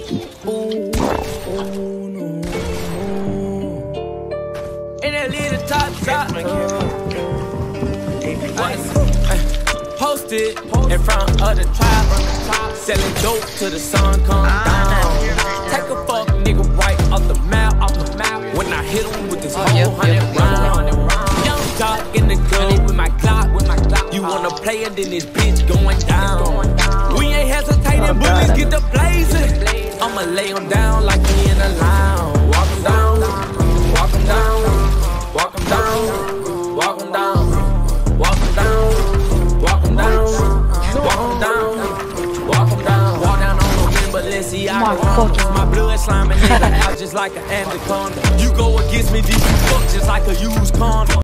Ooh, ooh, no. In that little top shop. Posted in front of the tribe. Selling dope till the sun come down. Take a fuck nigga right off the map. Off the map. When I hit him with this whole hundred round. Young dog in the gun with my Glock. With my Glock. You wanna play it, then this bitch going down. Down like he in a lounge. Walk him down, walk him down, walk him down, walk him down, walk him down, walk him down, walk him down, walk him down. Walk down on the wind, Balenciaga. My blood sliming nigga out just like an anaconda. You go against me, these you fuck just like a used condom.